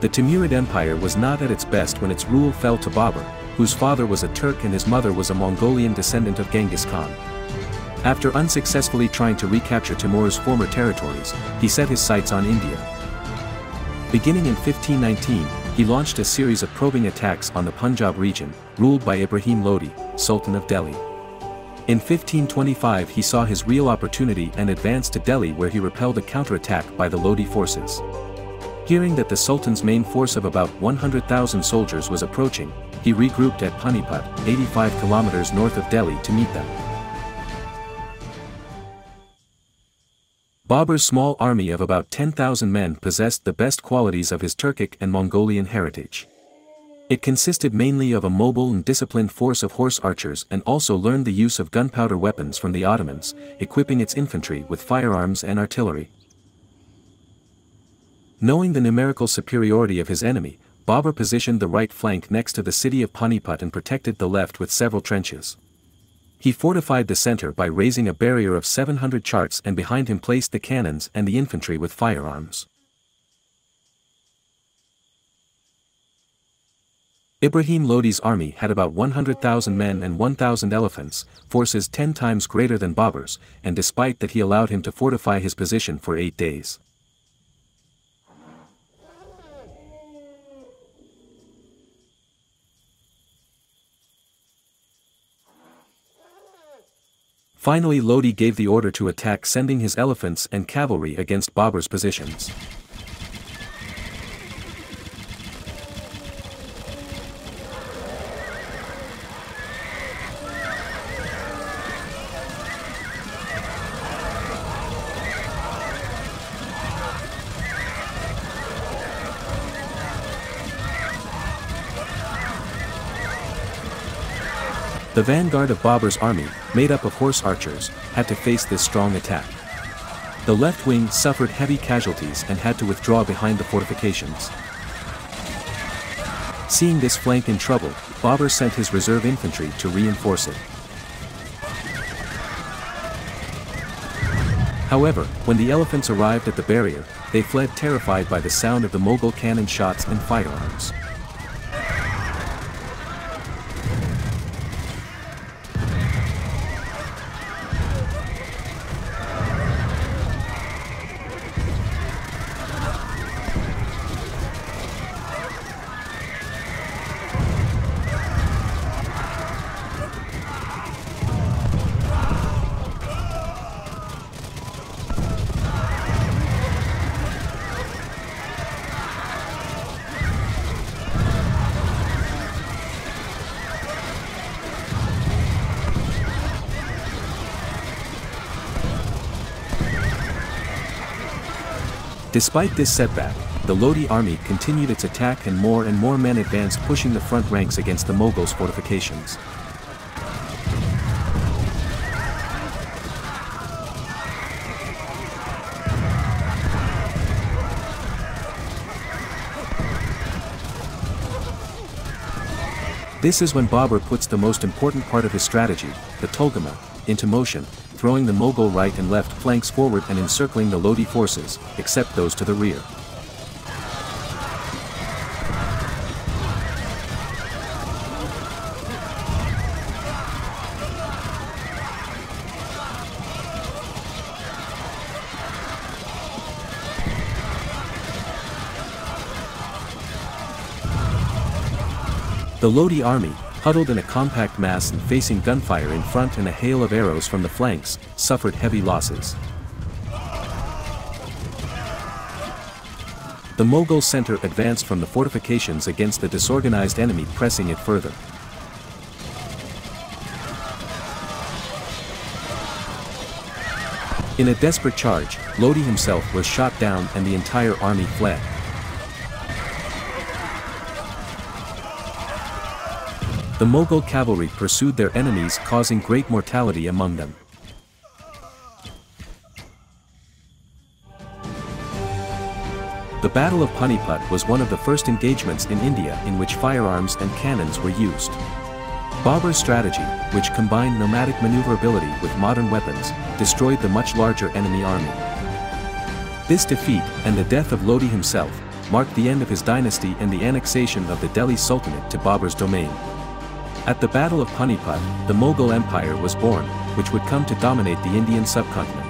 The Timurid Empire was not at its best when its rule fell to Babur, whose father was a Turk and his mother was a Mongolian descendant of Genghis Khan. After unsuccessfully trying to recapture Timur's former territories, he set his sights on India. Beginning in 1519, he launched a series of probing attacks on the Punjab region, ruled by Ibrahim Lodi, Sultan of Delhi. In 1525 he saw his real opportunity and advanced to Delhi where he repelled a counterattack by the Lodi forces. Hearing that the Sultan's main force of about 100,000 soldiers was approaching, he regrouped at Panipat, 85 kilometers north of Delhi to meet them. Babur's small army of about 10,000 men possessed the best qualities of his Turkic and Mongolian heritage. It consisted mainly of a mobile and disciplined force of horse archers and also learned the use of gunpowder weapons from the Ottomans, equipping its infantry with firearms and artillery. Knowing the numerical superiority of his enemy, Babur positioned the right flank next to the city of Panipat and protected the left with several trenches. He fortified the center by raising a barrier of 700 charts and behind him placed the cannons and the infantry with firearms. Ibrahim Lodi's army had about 100,000 men and 1,000 elephants, forces 10 times greater than Babur's, and despite that he allowed him to fortify his position for eight days. Finally Lodi gave the order to attack sending his elephants and cavalry against Babur's positions. The vanguard of Babur's army, made up of horse archers, had to face this strong attack. The left wing suffered heavy casualties and had to withdraw behind the fortifications. Seeing this flank in trouble, Babur sent his reserve infantry to reinforce it. However, when the elephants arrived at the barrier, they fled terrified by the sound of the Mughal cannon shots and firearms. Despite this setback, the Lodi army continued its attack and more and more men advanced pushing the front ranks against the Mughals' fortifications. This is when Babur puts the most important part of his strategy, the Tulguhma, into motion, throwing the Mughal right and left flanks forward and encircling the Lodi forces, except those to the rear. The Lodi army, huddled in a compact mass and facing gunfire in front and a hail of arrows from the flanks, suffered heavy losses. The Mughal center advanced from the fortifications against the disorganized enemy pressing it further. In a desperate charge, Lodi himself was shot down and the entire army fled. The Mughal cavalry pursued their enemies causing great mortality among them. The Battle of Panipat was one of the first engagements in India in which firearms and cannons were used. Babur's strategy, which combined nomadic maneuverability with modern weapons, destroyed the much larger enemy army. This defeat, and the death of Lodi himself, marked the end of his dynasty and the annexation of the Delhi Sultanate to Babur's domain. At the Battle of Panipat, the Mughal Empire was born, which would come to dominate the Indian subcontinent.